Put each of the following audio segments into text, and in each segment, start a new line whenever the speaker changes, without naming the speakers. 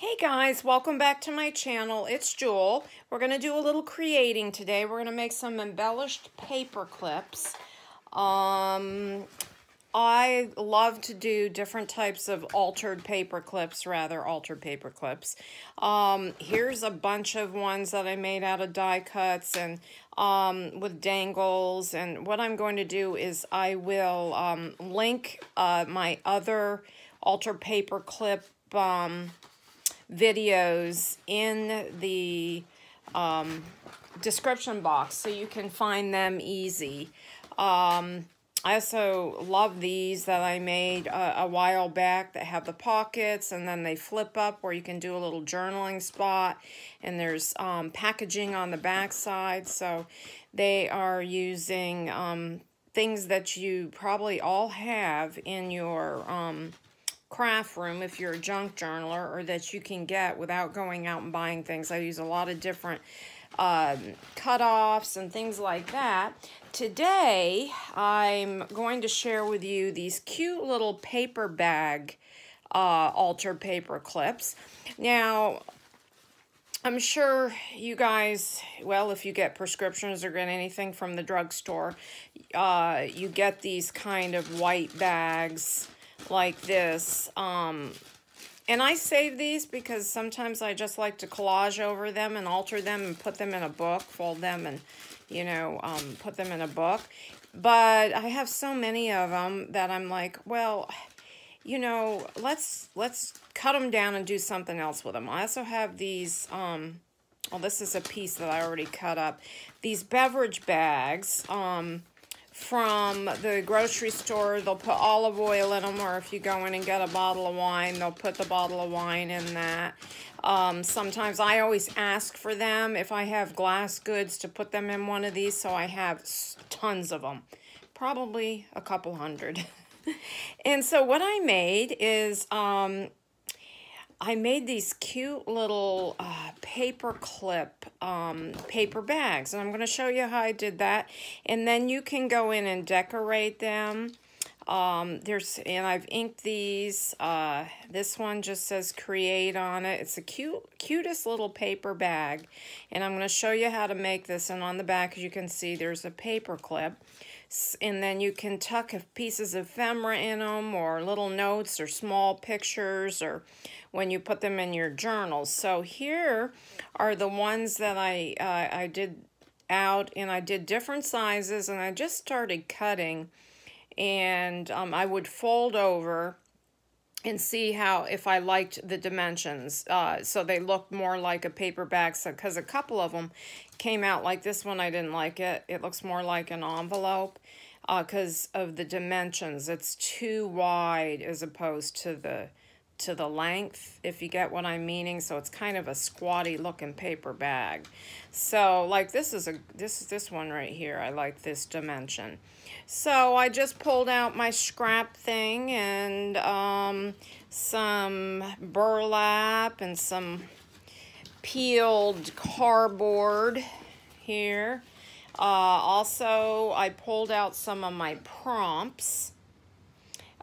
Hey guys, welcome back to my channel. It's Jewel. We're going to do a little creating today. We're going to make some embellished paper clips. Um, I love to do different types of altered paper clips, rather altered paper clips. Um, here's a bunch of ones that I made out of die cuts and um, with dangles. And what I'm going to do is I will um, link uh, my other altered paper clip um, videos in the um, description box so you can find them easy. Um, I also love these that I made a, a, while back that have the pockets and then they flip up where you can do a little journaling spot and there's um, packaging on the back side. So they are using um, things that you probably all have in your um, craft room if you're a junk journaler or that you can get without going out and buying things. I use a lot of different um, cutoffs and things like that. Today, I'm going to share with you these cute little paper bag uh, altered paper clips. Now, I'm sure you guys, well, if you get prescriptions or get anything from the drugstore, uh, you get these kind of white bags like this. Um, and I save these because sometimes I just like to collage over them and alter them and put them in a book, fold them and, you know, um, put them in a book. But I have so many of them that I'm like, well, you know, let's let's cut them down and do something else with them. I also have these, um, well, this is a piece that I already cut up. These beverage bags, um, from the grocery store. They'll put olive oil in them, or if you go in and get a bottle of wine, they'll put the bottle of wine in that. Um, sometimes I always ask for them if I have glass goods to put them in one of these, so I have tons of them, probably a couple hundred. and so what I made is um, I made these cute little uh, paper clip um, paper bags. And I'm going to show you how I did that. And then you can go in and decorate them. Um, there's and I've inked these. Uh, this one just says create on it. It's a cute, cutest little paper bag. And I'm going to show you how to make this. And on the back, as you can see, there's a paper clip and then you can tuck pieces of ephemera in them or little notes or small pictures or when you put them in your journals. So here are the ones that I, uh, I did out and I did different sizes and I just started cutting and um, I would fold over and see how if I liked the dimensions. Uh, so they look more like a paperback. So because a couple of them came out like this one, I didn't like it. It looks more like an envelope because uh, of the dimensions. It's too wide as opposed to the to the length, if you get what I'm meaning. So it's kind of a squatty looking paper bag. So like this is a this is this one right here. I like this dimension. So I just pulled out my scrap thing and um, some burlap and some peeled cardboard here. Uh, also, I pulled out some of my prompts.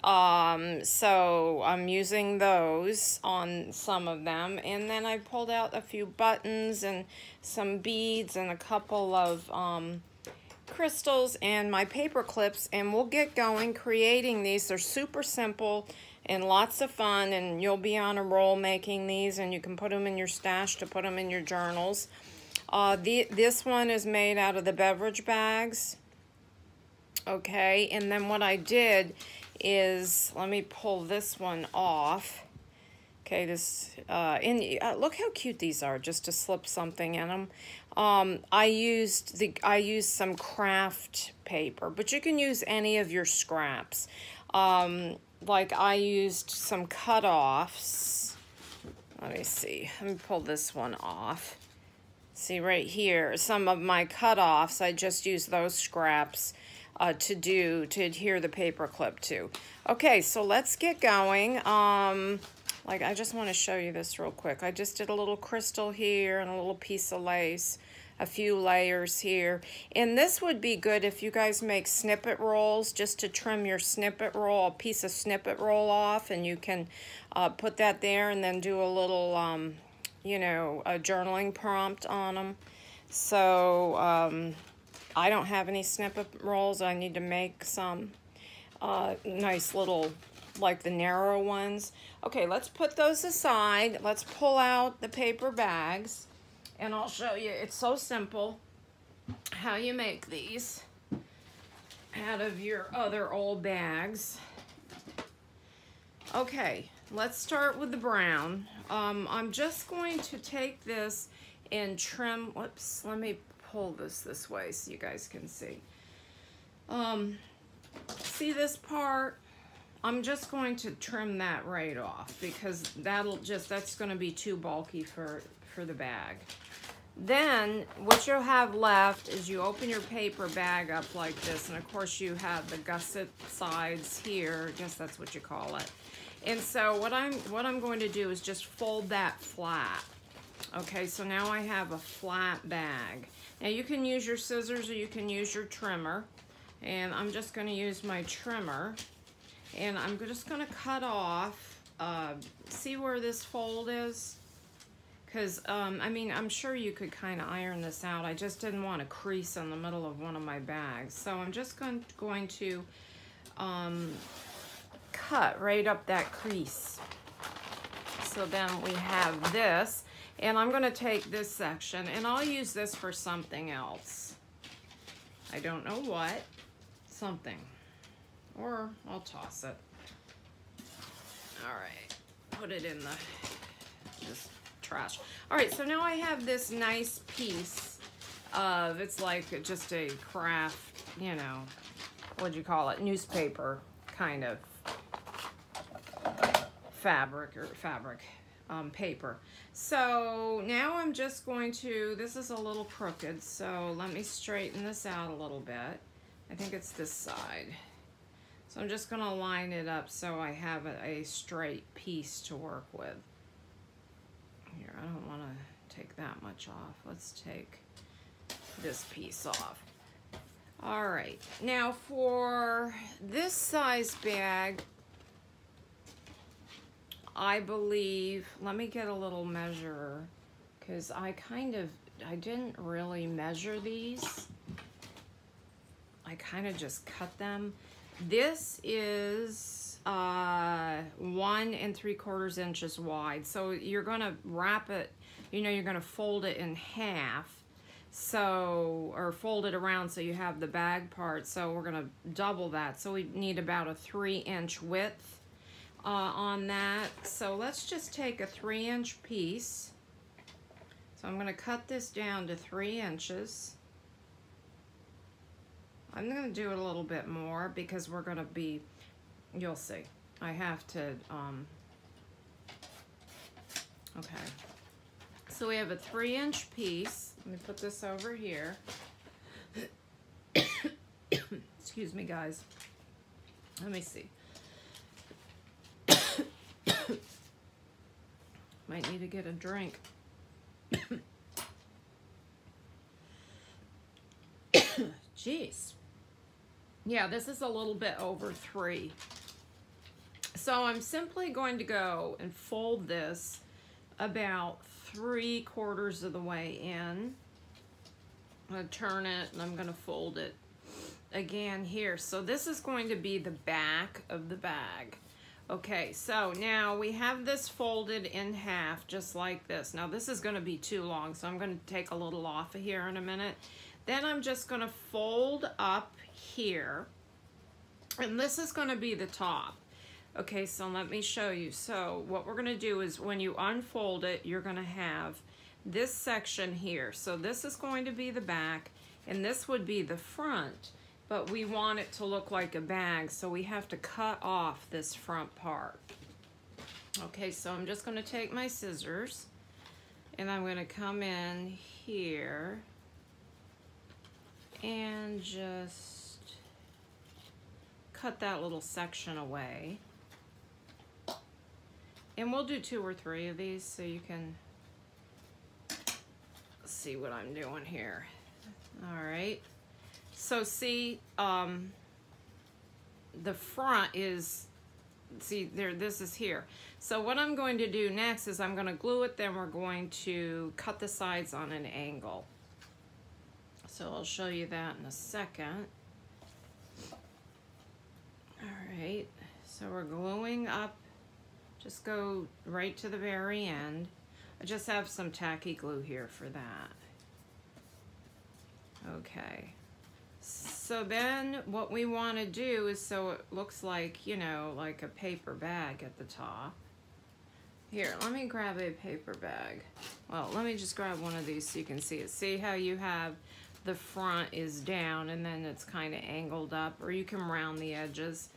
Um, so I'm using those on some of them. And then I pulled out a few buttons and some beads and a couple of um, crystals and my paper clips. And we'll get going creating these. They're super simple and lots of fun. And you'll be on a roll making these. And you can put them in your stash to put them in your journals. Uh, the, this one is made out of the beverage bags. Okay, and then what I did is, let me pull this one off. Okay, this, uh, and uh, look how cute these are, just to slip something in them. Um, I used the, I used some craft paper, but you can use any of your scraps. Um, like I used some cut-offs. Let me see, let me pull this one off. See right here, some of my cut-offs, I just used those scraps uh, to do, to adhere the paper clip to. Okay, so let's get going. Um, like, I just want to show you this real quick. I just did a little crystal here and a little piece of lace. a few layers here. And this would be good if you guys make snippet rolls, just to trim your snippet roll, a piece of snippet roll off, and you can uh, put that there and then do a little, um, you know, a journaling prompt on them. So um, I don't have any snippet rolls. I need to make some uh, nice little, like the narrow ones. Okay, let's put those aside. Let's pull out the paper bags and I'll show you. It's so simple how you make these out of your other old bags. Okay, let's start with the brown. Um, I'm just going to take this and trim, whoops, let me pull this this way so you guys can see. Um, see this part? I'm just going to trim that right off because that'll just, that's gonna be too bulky for, for the bag. Then what you'll have left is you open your paper bag up like this and of course you have the gusset sides here, I guess that's what you call it. And so what I'm, what I'm going to do is just fold that flat. Okay, so now I have a flat bag. Now you can use your scissors or you can use your trimmer. And I'm just gonna use my trimmer. And I'm just gonna cut off, uh, see where this fold is? Because, um, I mean, I'm sure you could kind of iron this out. I just didn't want a crease in the middle of one of my bags. So I'm just going, going to um, cut right up that crease. So then we have this. And I'm going to take this section, and I'll use this for something else. I don't know what. Something. Or I'll toss it. All right. Put it in the trash. All right, so now I have this nice piece of, it's like just a craft, you know, what'd you call it? Newspaper kind of fabric or fabric um, paper. So now I'm just going to, this is a little crooked, so let me straighten this out a little bit. I think it's this side. So I'm just gonna line it up so I have a, a straight piece to work with. Here, I don't wanna take that much off. Let's take this piece off. All right, now for this size bag, I believe, let me get a little measure because I kind of, I didn't really measure these. I kind of just cut them. This is uh, one and three quarters inches wide. So you're gonna wrap it, you know, you're gonna fold it in half. So, or fold it around so you have the bag part. So we're gonna double that. So we need about a three inch width uh, on that. So let's just take a three inch piece. So I'm gonna cut this down to three inches. I'm gonna do it a little bit more because we're gonna be, you'll see. I have to, um, okay. So we have a three inch piece. Let me put this over here. Excuse me guys. Let me see. Might need to get a drink. Jeez. Yeah, this is a little bit over three. So I'm simply going to go and fold this about three quarters of the way in. I'm going to turn it and I'm going to fold it again here. So this is going to be the back of the bag. Okay, so now we have this folded in half just like this. Now this is gonna be too long, so I'm gonna take a little off of here in a minute. Then I'm just gonna fold up here, and this is gonna be the top. Okay, so let me show you. So what we're gonna do is when you unfold it, you're gonna have this section here. So this is going to be the back, and this would be the front but we want it to look like a bag, so we have to cut off this front part. Okay, so I'm just gonna take my scissors and I'm gonna come in here and just cut that little section away. And we'll do two or three of these so you can see what I'm doing here. All right. So see, um, the front is, see there, this is here. So what I'm going to do next is I'm going to glue it, then we're going to cut the sides on an angle. So I'll show you that in a second. All right, so we're gluing up, just go right to the very end. I just have some tacky glue here for that. Okay. So then what we want to do is so it looks like, you know, like a paper bag at the top. Here, let me grab a paper bag. Well, let me just grab one of these so you can see it. See how you have the front is down and then it's kind of angled up or you can round the edges.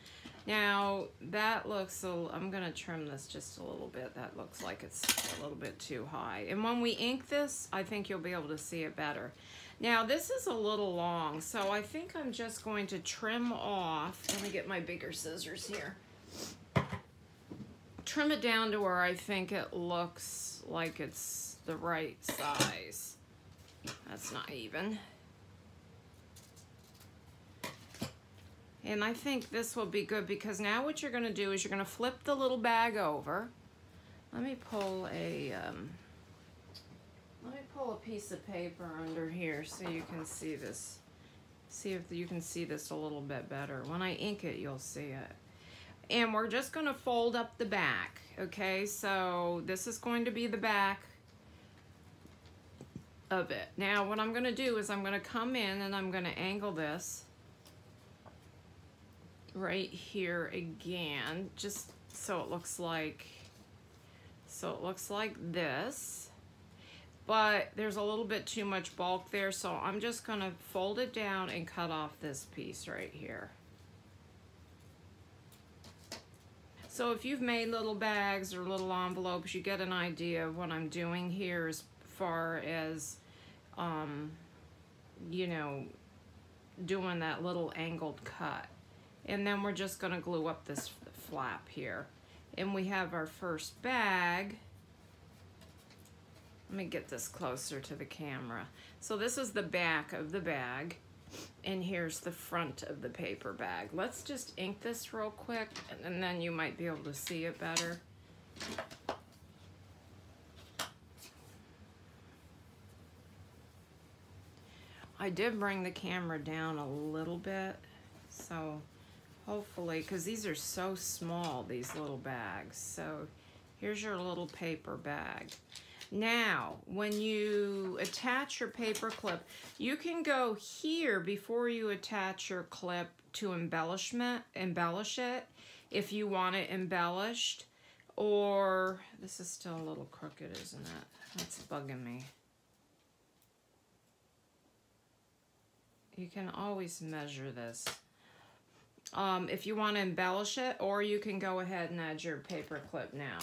Now that looks, a, I'm gonna trim this just a little bit. That looks like it's a little bit too high. And when we ink this, I think you'll be able to see it better. Now this is a little long, so I think I'm just going to trim off. Let me get my bigger scissors here. Trim it down to where I think it looks like it's the right size. That's not even. And I think this will be good because now what you're gonna do is you're gonna flip the little bag over. Let me pull a, um, pull a piece of paper under here so you can see this. See if you can see this a little bit better. When I ink it, you'll see it. And we're just gonna fold up the back, okay? So this is going to be the back of it. Now what I'm gonna do is I'm gonna come in and I'm gonna angle this right here again, just so it looks like, so it looks like this. But there's a little bit too much bulk there, so I'm just gonna fold it down and cut off this piece right here. So if you've made little bags or little envelopes, you get an idea of what I'm doing here as far as, um, you know, doing that little angled cut. And then we're just gonna glue up this flap here. And we have our first bag. Let me get this closer to the camera. So this is the back of the bag. And here's the front of the paper bag. Let's just ink this real quick and then you might be able to see it better. I did bring the camera down a little bit, so hopefully, because these are so small, these little bags. So here's your little paper bag. Now, when you attach your paper clip, you can go here before you attach your clip to embellishment, embellish it if you want it embellished. Or, this is still a little crooked, isn't it? That's bugging me. You can always measure this um, if you want to embellish it, or you can go ahead and add your paper clip now.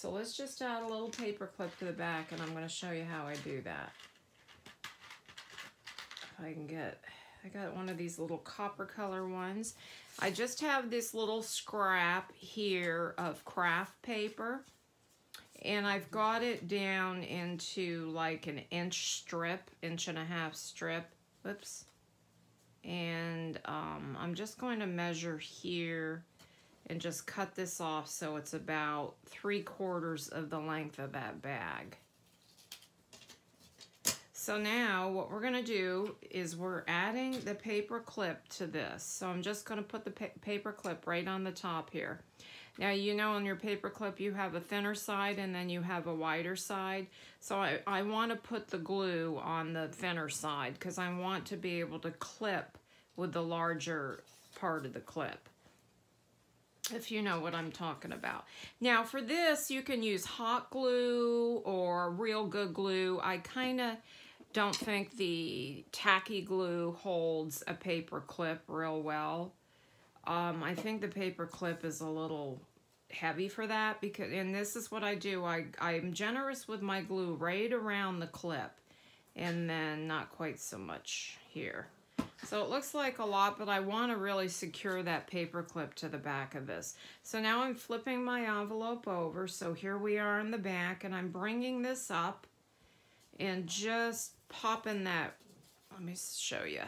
So let's just add a little paper clip to the back, and I'm going to show you how I do that. If I can get, I got one of these little copper color ones. I just have this little scrap here of craft paper, and I've got it down into like an inch strip, inch and a half strip. Whoops and um, I'm just going to measure here and just cut this off so it's about three quarters of the length of that bag. So now what we're gonna do is we're adding the paper clip to this. So I'm just gonna put the pa paper clip right on the top here. Now you know on your paper clip you have a thinner side and then you have a wider side. So I, I want to put the glue on the thinner side because I want to be able to clip with the larger part of the clip if you know what I'm talking about. Now for this, you can use hot glue or real good glue. I kind of don't think the tacky glue holds a paper clip real well. Um, I think the paper clip is a little heavy for that because and this is what I do I I'm generous with my glue right around the clip and then not quite so much here so it looks like a lot but I want to really secure that paper clip to the back of this so now I'm flipping my envelope over so here we are in the back and I'm bringing this up and just popping that, let me show you.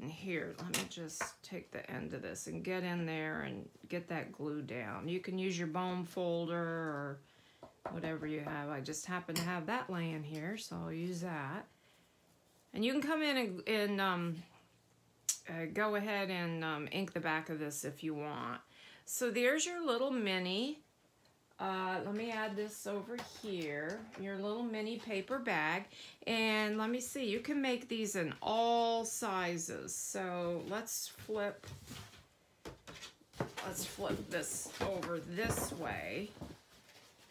And here, let me just take the end of this and get in there and get that glue down. You can use your bone folder or whatever you have. I just happen to have that laying here, so I'll use that. And you can come in and, and um, uh, go ahead and um, ink the back of this if you want. So there's your little mini. Uh, let me add this over here, your little mini paper bag. And let me see, you can make these in all sizes. So let's flip, let's flip this over this way.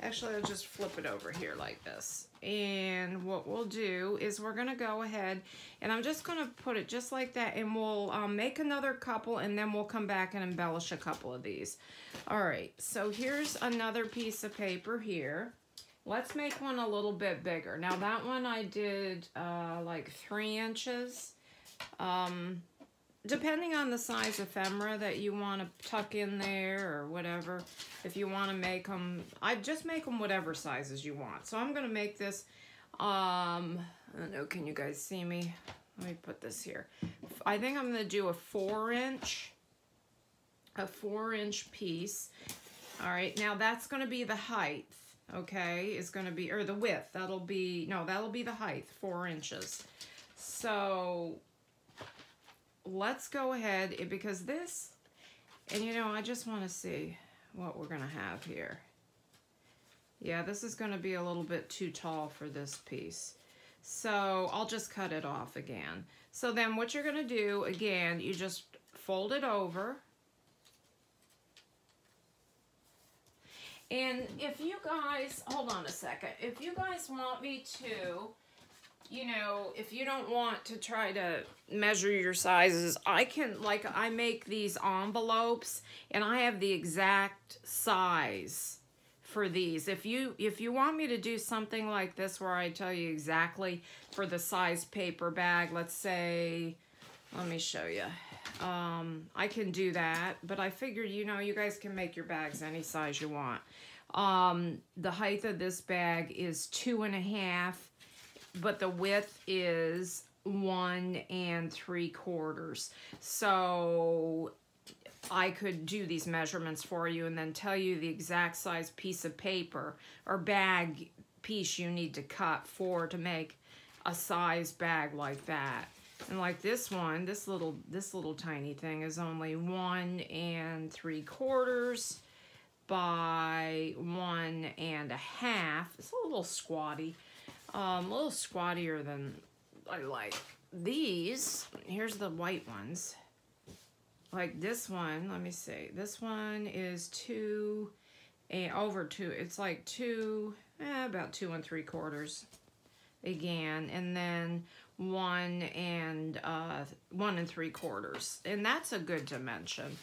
Actually, I'll just flip it over here like this. And what we'll do is we're gonna go ahead and I'm just gonna put it just like that and we'll um, make another couple and then we'll come back and embellish a couple of these. All right, so here's another piece of paper here. Let's make one a little bit bigger. Now that one I did uh, like three inches. Um, depending on the size of ephemera that you want to tuck in there or whatever, if you want to make them, I just make them whatever sizes you want. So I'm going to make this, um, I don't know, can you guys see me? Let me put this here. I think I'm going to do a four inch, a four inch piece. All right, now that's going to be the height, okay, is going to be, or the width, that'll be, no, that'll be the height, four inches. So let's go ahead eh, because this, and you know, I just want to see what we're going to have here. Yeah, this is going to be a little bit too tall for this piece. So I'll just cut it off again. So then what you're going to do, again, you just fold it over. And if you guys, hold on a second, if you guys want me to you know, if you don't want to try to measure your sizes, I can, like, I make these envelopes and I have the exact size for these. If you, if you want me to do something like this where I tell you exactly for the size paper bag, let's say, let me show you. Um, I can do that, but I figured, you know, you guys can make your bags any size you want. Um, the height of this bag is two and a half but the width is one and three quarters. So I could do these measurements for you and then tell you the exact size piece of paper or bag piece you need to cut for to make a size bag like that. And like this one, this little this little tiny thing is only one and three quarters by one and a half. It's a little squatty. Um, a little squattier than I like. These, here's the white ones. Like this one, let me see. This one is two, and over two. It's like two, eh, about two and three quarters again. And then one and uh, one and three quarters. And that's a good dimension.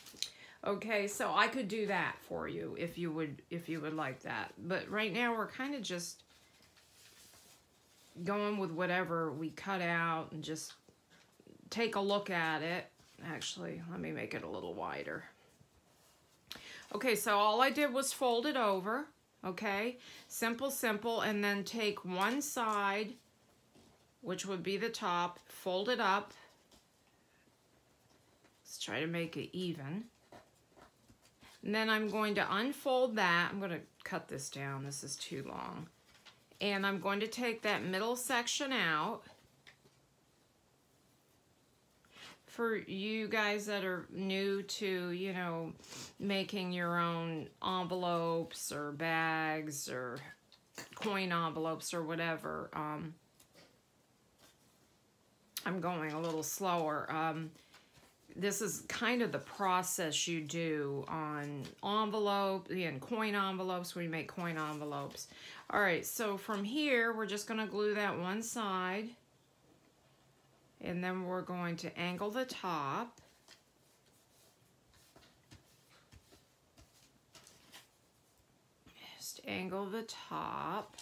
Okay, so I could do that for you if you would if you would like that. But right now we're kind of just going with whatever we cut out and just take a look at it. Actually, let me make it a little wider. Okay, so all I did was fold it over, okay? Simple, simple, and then take one side, which would be the top, fold it up. Let's try to make it even. And then I'm going to unfold that. I'm going to cut this down. This is too long. And I'm going to take that middle section out. For you guys that are new to, you know, making your own envelopes or bags or coin envelopes or whatever, um, I'm going a little slower. Um, this is kind of the process you do on envelope and coin envelopes when you make coin envelopes. All right, so from here, we're just gonna glue that one side and then we're going to angle the top. Just angle the top.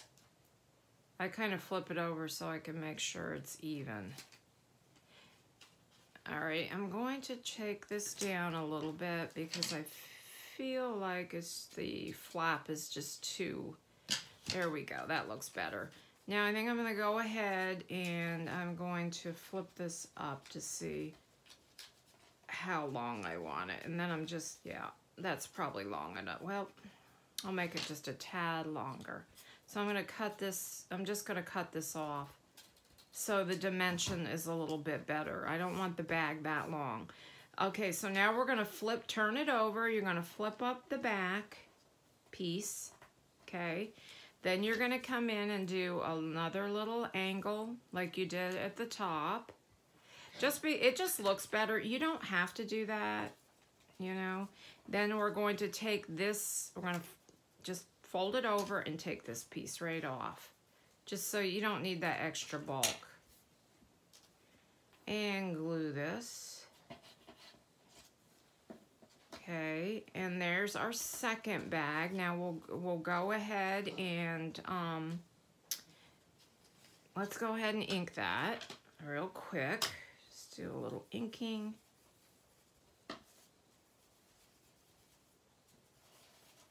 I kind of flip it over so I can make sure it's even. All right, I'm going to take this down a little bit because I feel like it's the flap is just too, there we go, that looks better. Now I think I'm going to go ahead and I'm going to flip this up to see how long I want it. And then I'm just, yeah, that's probably long enough. Well, I'll make it just a tad longer. So I'm going to cut this, I'm just going to cut this off so the dimension is a little bit better. I don't want the bag that long. Okay, so now we're to flip, turn it over. You're to flip up the back piece, okay? Then you're to come in and do another little angle like you did at the top. Just be, it just looks better. You don't have to do that, you know. Then we're going to take this, we're to just fold it over and take this piece right off. Just so you don't need that extra bulk. And glue this. Okay, and there's our second bag. Now we'll we'll go ahead and um, let's go ahead and ink that real quick Just do a little inking.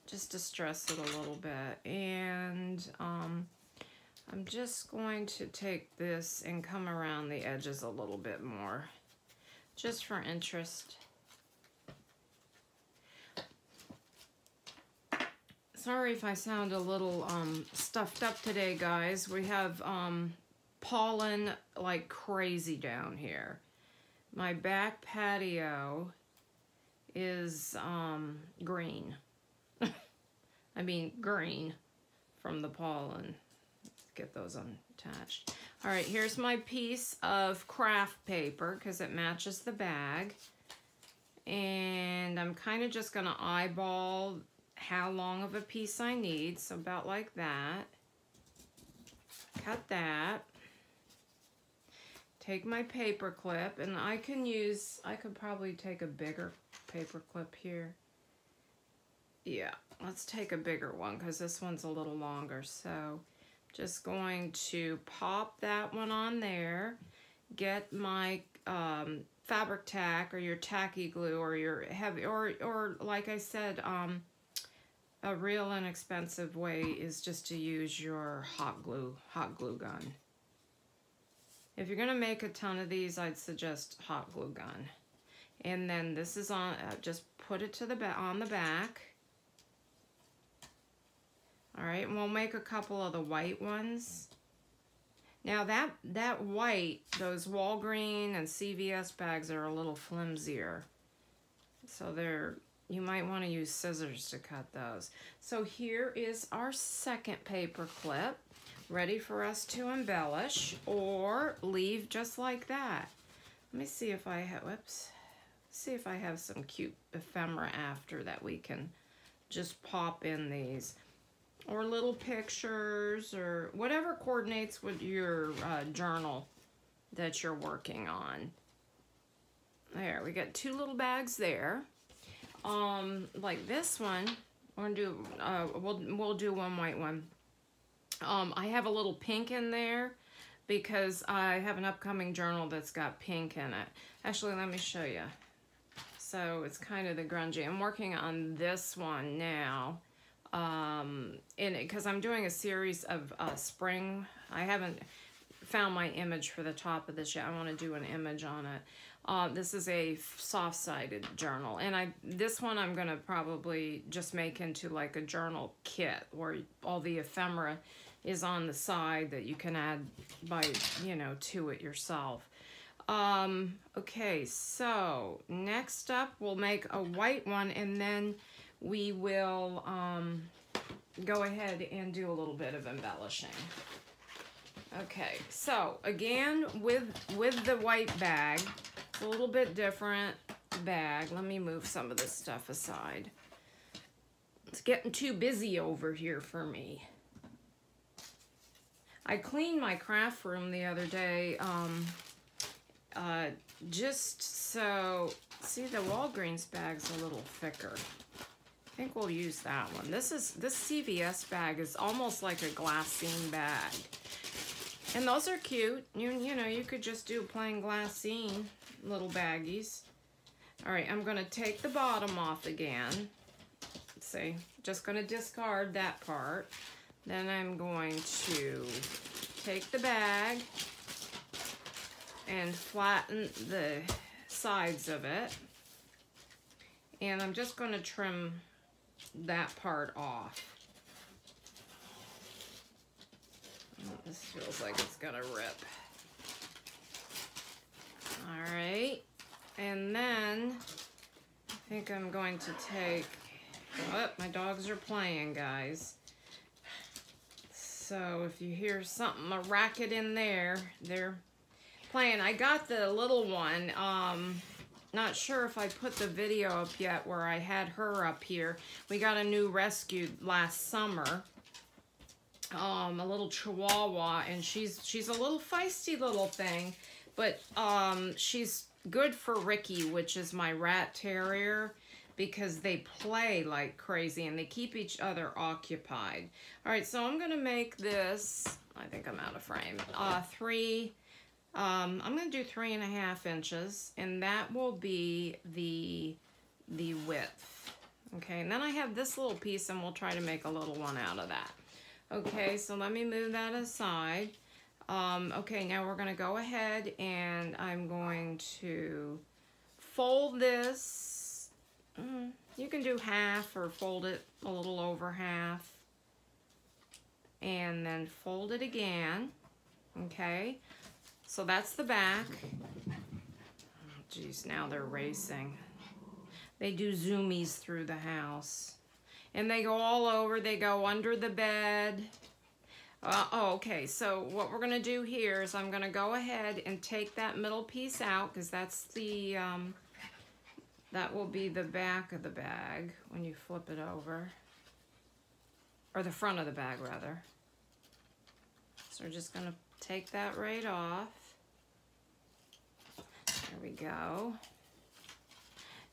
Just to stress it a little bit. And um, I'm just going to take this and come around the edges a little bit more. Just for interest. Sorry if I sound a little um, stuffed up today, guys. We have um, pollen like crazy down here. My back patio is um, green. I mean green from the pollen. Get those unattached. All right, here's my piece of craft paper because it matches the bag. And I'm kind of just going to eyeball how long of a piece I need. So about like that. Cut that take my paper clip and I can use, I could probably take a bigger paper clip here. Yeah, let's take a bigger one because this one's a little longer. So just going to pop that one on there, get my um, Fabri-Tac or your tacky glue or your heavy, or, or like I said, um, a real inexpensive way is just to use your hot glue, hot glue gun. If you're gonna make a ton of these, I'd suggest hot glue gun. And then this is on, uh, just put it to the on the back. All right, and we'll make a couple of the white ones. Now that, that white, those Walgreen and CVS bags are a little flimsier. So they're, you might wanna use scissors to cut those. So here is our second paper clip ready for us to embellish or leave just like that. Let me see if I have, whoops, see if I have some cute ephemera after that we can just pop in these or little pictures or whatever coordinates with your uh, journal that you're working on. There, we got two little bags there. Um, like this one, we're gonna do, uh, we'll, we'll do one white one. Um, I have a little pink in there because I have an upcoming journal that's got pink in it. Actually, let me show you. So it's kind of the grungy. I'm working on this one now um, in it because I'm doing a series of uh, spring. I haven't found my image for the top of this yet. I want to do an image on it. Uh, this is a soft-sided journal, and I this one I'm gonna probably just make into like a journal kit where all the ephemera is on the side that you can add by, you know, to it yourself. Um, okay, so next up we'll make a white one and then we will um, go ahead and do a little bit of embellishing. Okay, so again with with the white bag, it's a little bit different bag. Let me move some of this stuff aside. It's getting too busy over here for me. I cleaned my craft room the other day, um, uh, just so, see the Walgreens bag's a little thicker. I think we'll use that one. This is, this CVS bag is almost like a glassine bag. And those are cute. You, you know, you could just do plain glassine little baggies. All right, I'm gonna take the bottom off again. Let's see, just gonna discard that part. Then I'm going to take the bag and flatten the sides of it. And I'm just to trim that part off. This feels like it's gonna rip. All right, and then I think I'm going to take, oh, my dogs are playing, guys. So if you hear something, a racket in there, they're playing. I got the little one, um, not sure if I put the video up yet where I had her up here. We got a new rescue last summer um, a little chihuahua, and she's she's a little feisty little thing, but um, she's good for Ricky, which is my rat terrier, because they play like crazy and they keep each other occupied. All right, so I'm gonna make this, I think I'm out of frame, uh, three, um, I'm gonna do three and a half inches, and that will be the, the width. Okay, and then I have this little piece and we'll try to make a little one out of that. Okay, so let me move that aside. Um, okay, now we're going to go ahead and I'm going to fold this. Mm, you can do half or fold it a little over half. And then fold it again. Okay, so that's the back. Geez, now they're racing. They do zoomies through the house and they go all over. They go under the bed. Uh, oh, okay, so what we're gonna do here is I'm gonna go ahead and take that middle piece out because that's the, um, that will be the back of the bag when you flip it over. Or the front of the bag, rather. So we're just gonna take that right off. There we go.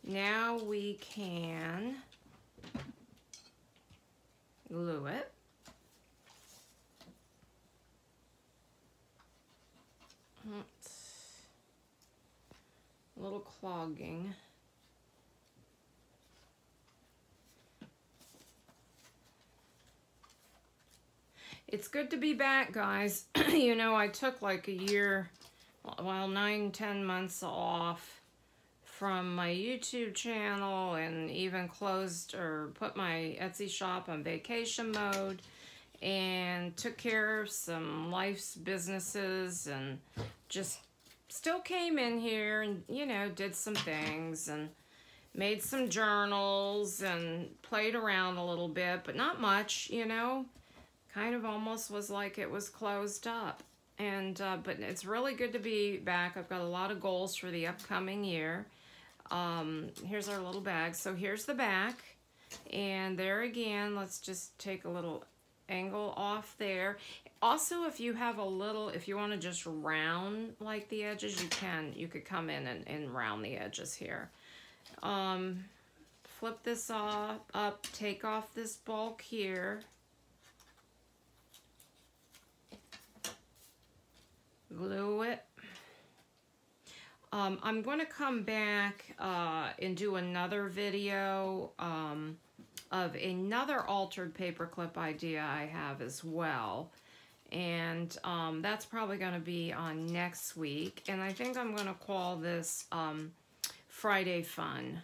Now we can glue it. It's a little clogging. It's good to be back, guys. you know, I took like a year, well, nine, ten months off from my YouTube channel and even closed or put my Etsy shop on vacation mode and took care of some life's businesses and just still came in here and, you know, did some things and made some journals and played around a little bit, but not much, you know, kind of almost was like it was closed up. And, uh, but it's really good to be back. I've got a lot of goals for the upcoming year. Um, here's our little bag. So here's the back. And there again, let's just take a little angle off there. Also, if you have a little, if you want to just round like the edges, you can. You could come in and, and round the edges here. Um, flip this off, up, take off this bulk here. Glue it um, I'm going to come back uh, and do another video um, of another altered paperclip idea I have as well. And um, that's probably going to be on next week. And I think I'm going to call this um, Friday Fun.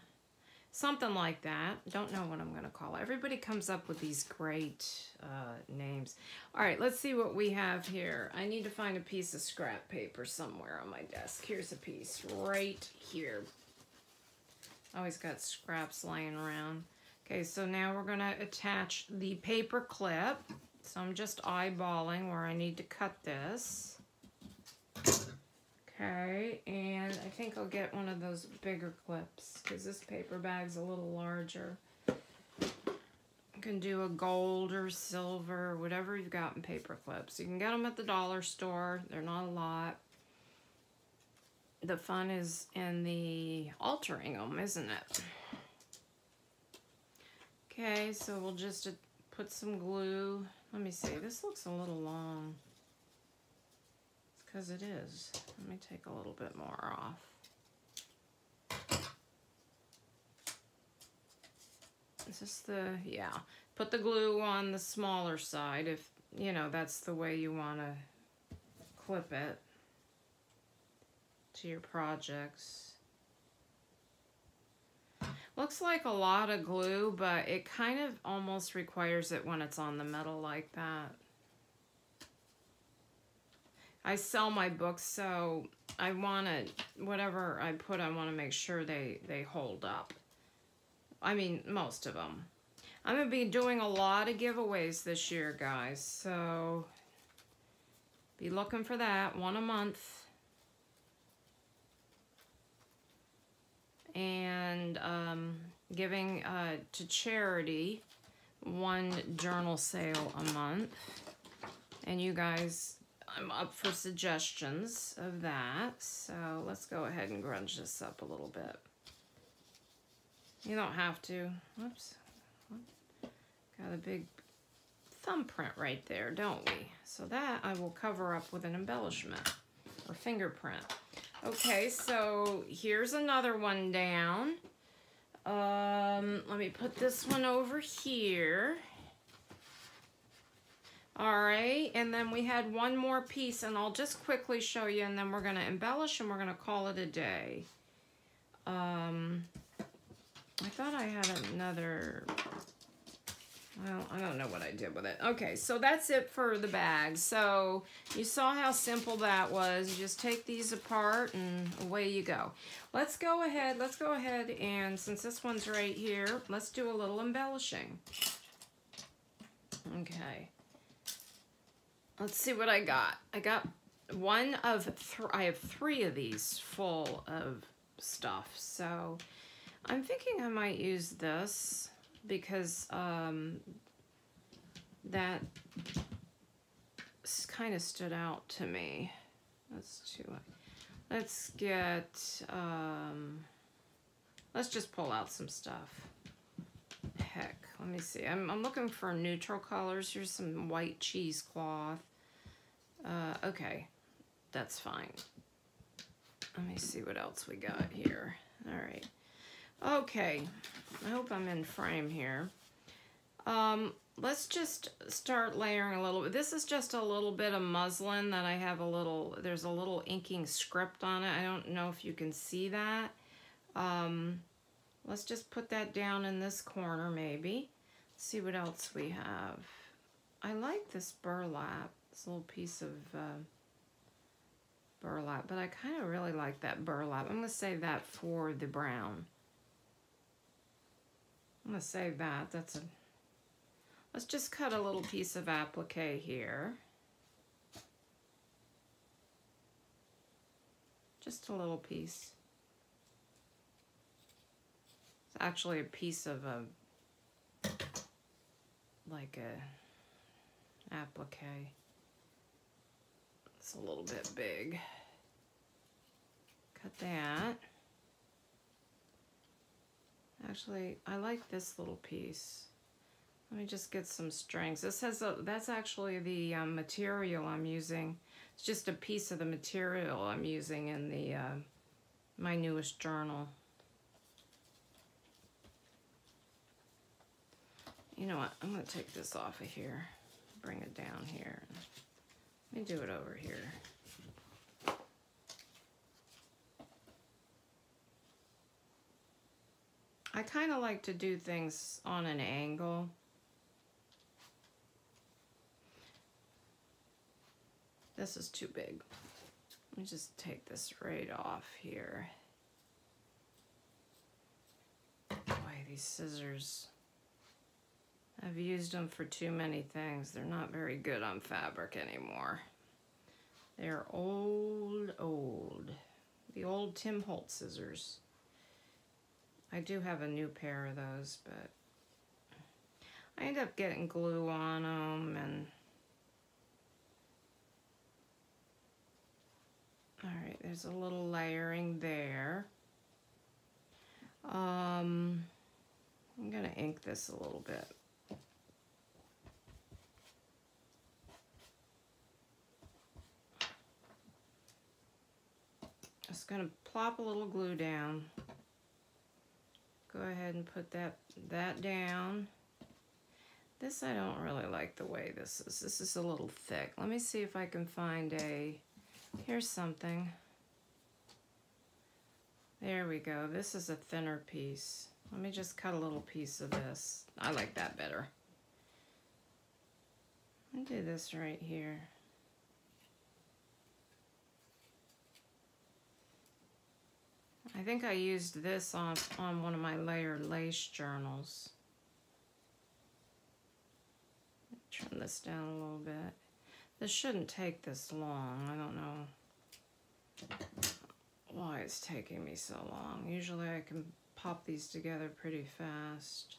Something like that. Don't know what I'm going to call it. Everybody comes up with these great uh, names. All right, let's see what we have here. I need to find a piece of scrap paper somewhere on my desk. Here's a piece right here. Always got scraps laying around. Okay, so now we're going to attach the paper clip. So I'm just eyeballing where I need to cut this. Okay, and I think I'll get one of those bigger clips because this paper bag's a little larger. You can do a gold or silver, whatever you've got in paper clips. You can get them at the dollar store. They're not a lot. The fun is in the altering them, isn't it? Okay, so we'll just uh, put some glue. Let me see, this looks a little long because it is. Let me take a little bit more off. Is this the, yeah. Put the glue on the smaller side if, you know, that's the way you want to clip it to your projects. Looks like a lot of glue, but it kind of almost requires it when it's on the metal like that. I sell my books, so I want to, whatever I put, I want to make sure they, they hold up. I mean, most of them. I'm going to be doing a lot of giveaways this year, guys, so be looking for that, one a month. And um, giving uh, to charity one journal sale a month. And you guys, I'm up for suggestions of that. So let's go ahead and grunge this up a little bit. You don't have to. Whoops. Got a big thumbprint right there, don't we? So that I will cover up with an embellishment or fingerprint. Okay, so here's another one down. Um, let me put this one over here. All right, and then we had one more piece, and I'll just quickly show you, and then we're to embellish, and we're to call it a day. Um, I thought I had another well, I don't know what I did with it. Okay, so that's it for the bag. So you saw how simple that was. You just take these apart and away you go. Let's go ahead, let's go ahead and since this one's right here, let's do a little embellishing. Okay. Let's see what I got. I got one of, I have three of these full of stuff. So I'm thinking I might use this because um, that kind of stood out to me. Let's do it. Let's get, um, let's just pull out some stuff. Let me see. I'm, I'm looking for neutral colors. Here's some white cheesecloth. Uh, okay, that's fine. Let me see what else we got here. All right. Okay, I hope I'm in frame here. Um, let's just start layering a little bit. This is just a little bit of muslin that I have a little, there's a little inking script on it. I don't know if you can see that. Um, let's just put that down in this corner maybe. Let's see what else we have. I like this burlap, this little piece of uh, burlap, but I kind of really like that burlap. I'm going to save that for the brown. I'm going to save that. That's a, let's just cut a little piece of applique here. Just a little piece. Actually a piece of a, like a applique. It's a little bit big. Cut that. Actually, I like this little piece. Let me just get some strings. This has a, that's actually the um, material I'm using. It's just a piece of the material I'm using in the uh, my newest journal. You know what? I'm going to take this off of here. Bring it down here. Let me do it over here. I kind of like to do things on an angle. This is too big. Let me just take this right off here. Boy, these scissors. I've used them for too many things. They're not very good on fabric anymore. They're old, old. The old Tim Holtz scissors. I do have a new pair of those, but I end up getting glue on them and all right there's a little layering there um, I'm gonna ink this a little bit just gonna plop a little glue down go ahead and put that, that down. This I don't really like the way this is. This is a little thick. Let me see if I can find a Here's something. There we go. This is a thinner piece. Let me just cut a little piece of this. I like that better. I'll do this right here. I think I used this on, on one of my layered lace journals. Trim this down a little bit. This shouldn't take this long. I don't know why it's taking me so long. Usually I can pop these together pretty fast.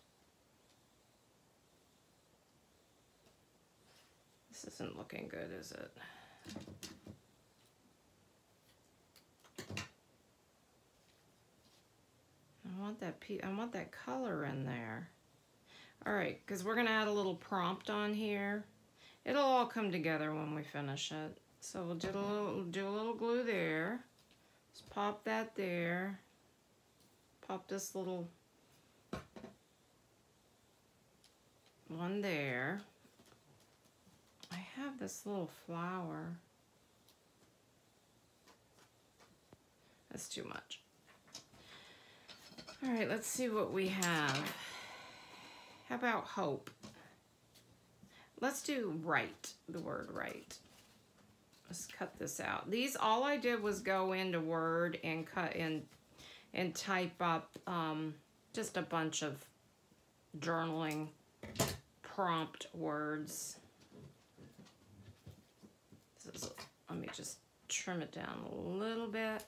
This isn't looking good, is it? I want that I want that color in there. All right, because we're gonna add a little prompt on here. It'll all come together when we finish it. So we'll do a little, do a little glue there. Just pop that there. Pop this little one there. I have this little flower. That's too much. All right, let's see what we have. How about hope? Let's do right, the word right. Let's cut this out. These, all I did was go into Word and cut in and type up um, just a bunch of journaling prompt words. Is, let me just trim it down a little bit.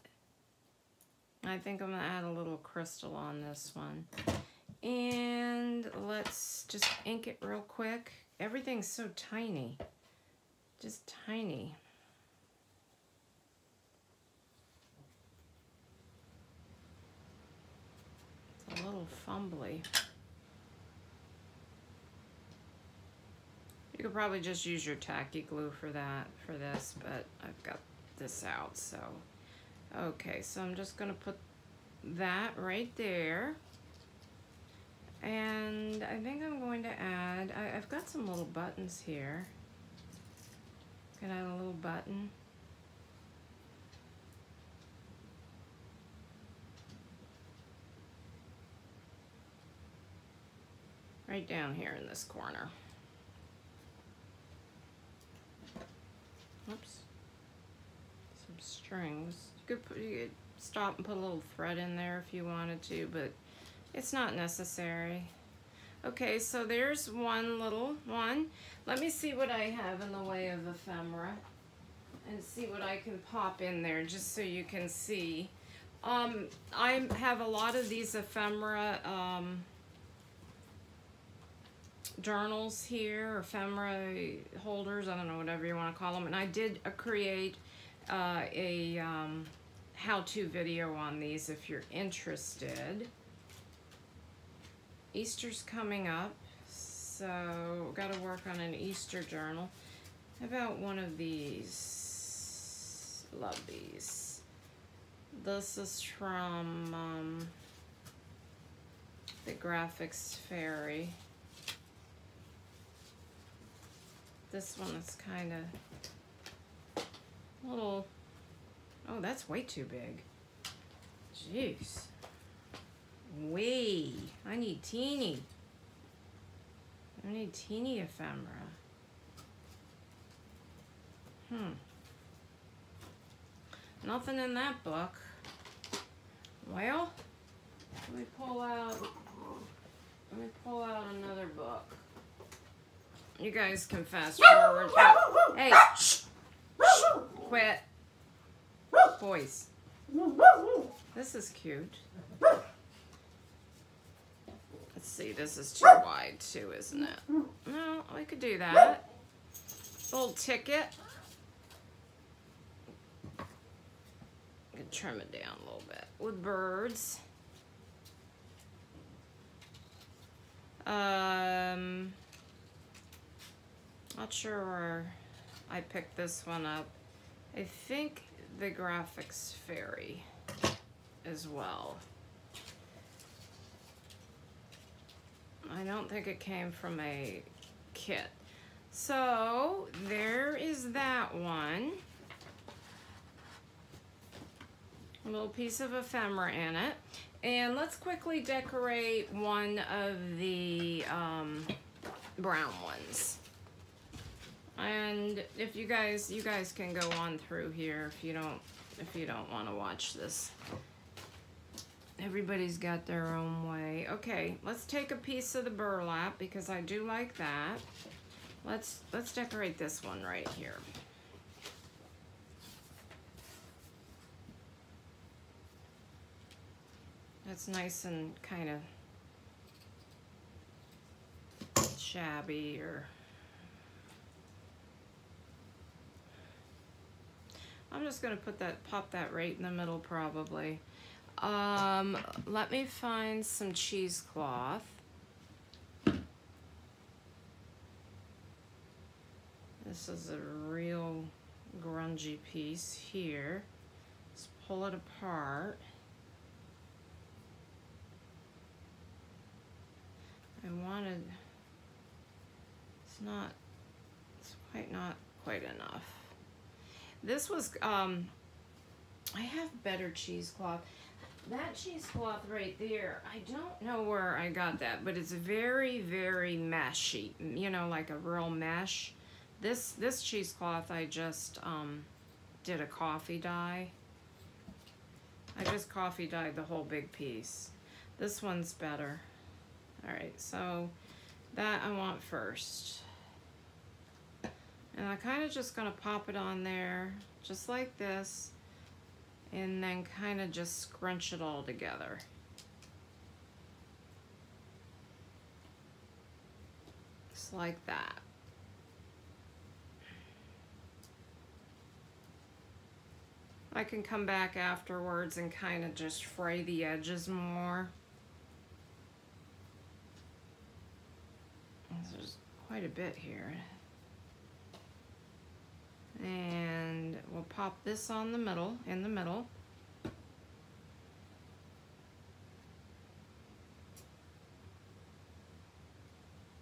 I think I'm to add a little crystal on this one. And let's just ink it real quick. Everything's so tiny. Just tiny. It's a little fumbly. You could probably just use your tacky glue for that, for this, but I've got this out, so. Okay, so I'm just gonna put that right there. And I think I'm going to add, I, have got some little buttons here. Can I add a little button? Right down here in this corner. Oops. Some strings. Could, you could stop and put a little thread in there if you wanted to, but it's not necessary. Okay, so there's one little one. Let me see what I have in the way of ephemera and see what I can pop in there just so you can see. Um, I have a lot of these ephemera um, journals here, ephemera holders, I don't know, whatever you want to call them. And I did create uh, a um, how-to video on these if you're interested. Easter's coming up, so got to work on an Easter journal. How about one of these? Love these. This is from um, the Graphics Fairy. This one is kind of little, oh, that's way too big. Jeez. Way. I need teeny. I need teeny ephemera. Hmm. Nothing in that book. Well, let me pull out, let me pull out another book. You guys can fast forward. Hey, shh, shh, quit. Boys. This is cute. Let's see, this is too wide too, isn't it? No, we could do that. Little ticket. Can trim it down a little bit with birds. Um, not sure where I picked this one up. I think the graphics fairy as well. I don't think it came from a kit. So there is that one. a little piece of ephemera in it. And let's quickly decorate one of the um, brown ones. And if you guys, you guys can go on through here if you don't, if you don't want to watch this. Everybody's got their own way. Okay, let's take a piece of the burlap because I do like that. Let's, let's decorate this one right here. That's nice and kind of shabby or I'm just gonna put that pop that right in the middle probably. Um, let me find some cheesecloth. This is a real grungy piece here. Let's pull it apart. I wanted, it's not, it's quite not quite enough. This was, um, I have better cheesecloth. That cheesecloth right there, I don't know where I got that, but it's very, very meshy, you know, like a real mesh. This, this cheesecloth, I just, um, did a coffee dye. I just coffee dyed the whole big piece. This one's better. All right, so that I want first. And I'm kind of just gonna pop it on there, just like this, and then kind of just scrunch it all together. Just like that. I can come back afterwards and kind of just fray the edges more. There's quite a bit here. And we'll pop this on the middle, in the middle.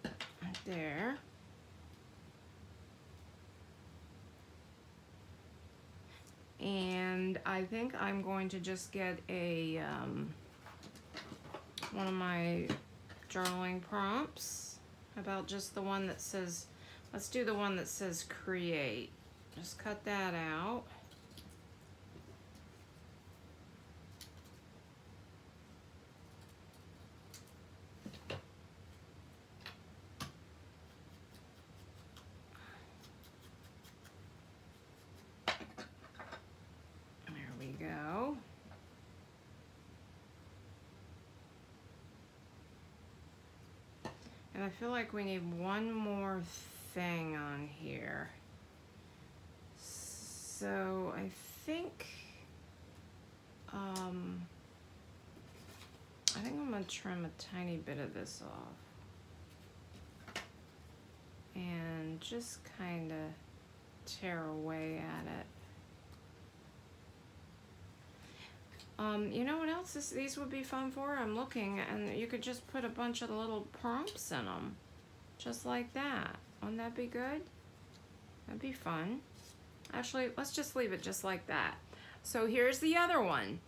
Right there. And I think I'm going to just get a, um, one of my journaling prompts about just the one that says, let's do the one that says create. Just cut that out. There we go. And I feel like we need one more thing on here. So I think, um, I think I'm gonna trim a tiny bit of this off. And just kind of tear away at it. Um, you know what else this, these would be fun for? I'm looking and you could just put a bunch of little prompts in them. Just like that. Wouldn't that be good? That'd be fun. Actually, let's just leave it just like that. So here's the other one.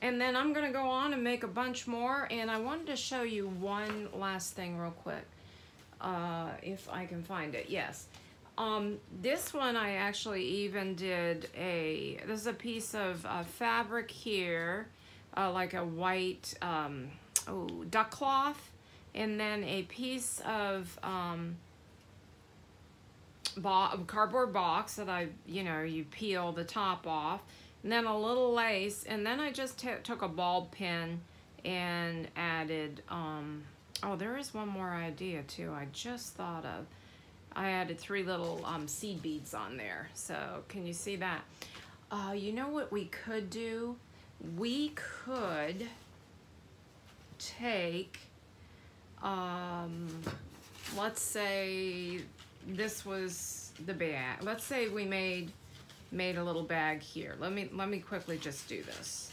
And then I'm gonna go on and make a bunch more and I wanted to show you one last thing real quick. Uh, if I can find it, yes. Um, this one I actually even did a, this is a piece of uh, fabric here, uh, like a white um, oh, duck cloth, and then a piece of um, bo cardboard box that I, you know, you peel the top off, and then a little lace, and then I just took a ball pin and added, um, oh, there is one more idea too I just thought of. I added three little um, seed beads on there. So can you see that? Uh, you know what we could do? We could take, um, let's say this was the bag. Let's say we made made a little bag here. Let me let me quickly just do this.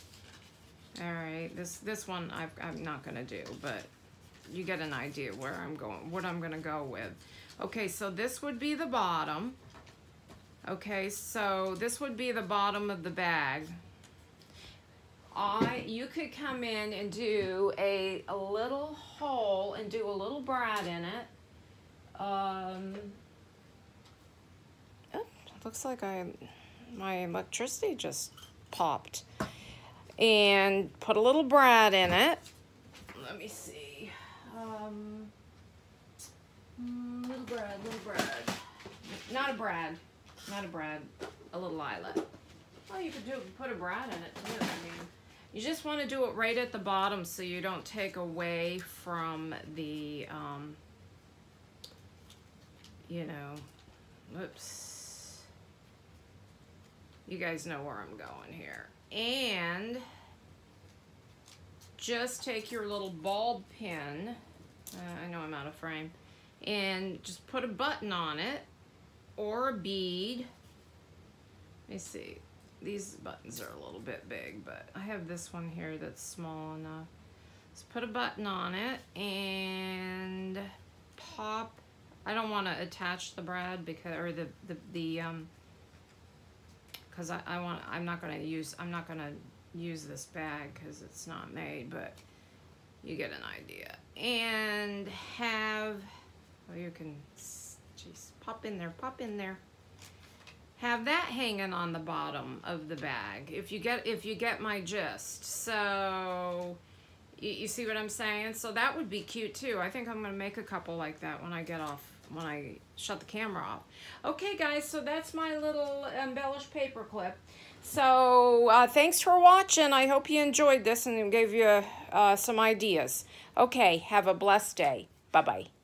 All right, this this one i I'm not gonna do, but you get an idea where I'm going, what I'm gonna go with. Okay, so this would be the bottom. Okay, so this would be the bottom of the bag. I you could come in and do a, a little hole and do a little brad in it. Um, oh, looks like I my electricity just popped. And put a little brad in it. Let me see. Um, mm, little brad, little brad. Not a brad. Not a brad. A little eyelet. Well, you could do put a brad in it too. I mean, you just want to do it right at the bottom so you don't take away from the, um, you know, whoops. You guys know where I'm going here. And just take your little ball pin, uh, I know I'm out of frame, and just put a button on it or a bead. Let me see. These buttons are a little bit big, but I have this one here that's small enough. Let's put a button on it and pop. I don't want to attach the brad because, or the, the, the, um, because I, I want, I'm not going to use, I'm not going to use this bag because it's not made, but you get an idea. And have, oh, you can, jeez, pop in there, pop in there. Have that hanging on the bottom of the bag. If you get, if you get my gist. So, you, you see what I'm saying? So that would be cute too. I think I'm going to make a couple like that when I get off when I shut the camera off. Okay, guys, so that's my little embellished paper clip. So uh, thanks for watching. I hope you enjoyed this and gave you uh, some ideas. Okay, have a blessed day. Bye-bye.